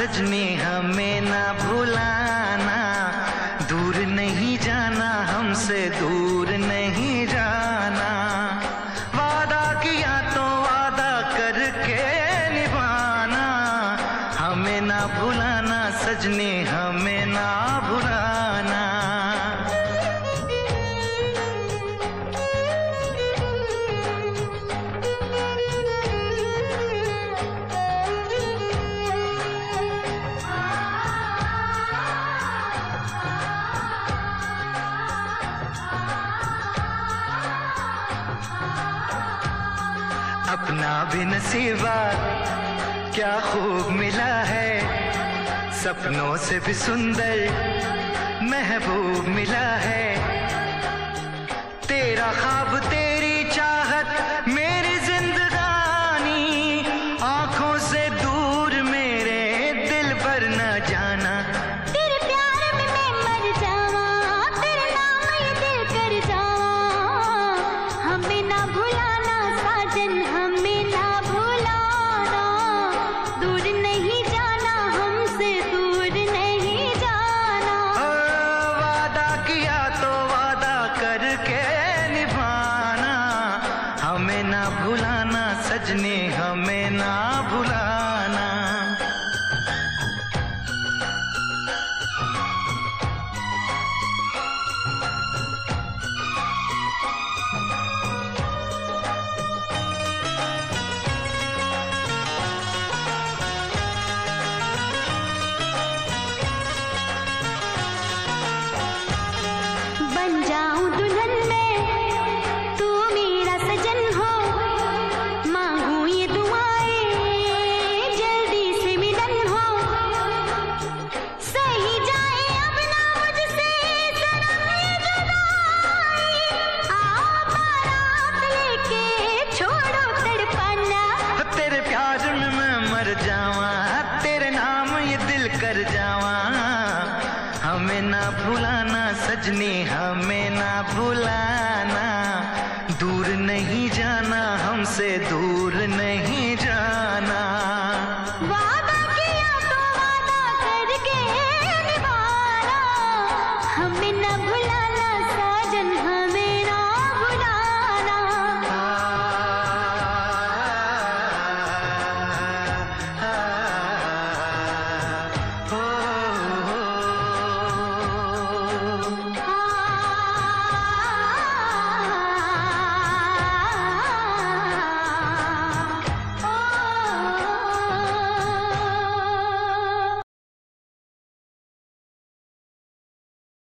सजनी हमें ना भुलाना, दूर नहीं जाना, हमसे दूर नहीं जाना। वादा किया तो वादा करके निभाना, हमें ना भुलाना, सजने हमें ना भुलाना। अपना भी नसीबा क्या खूब मिला है। सपनों से भी सुंदर महबूब मिला है। तेरा ख्वाब तेरी ना भुलाना सजने हमें ना भुलाना। भुलाना सजनी हमें ना भुलाना। दूर नहीं जाना हमसे दूर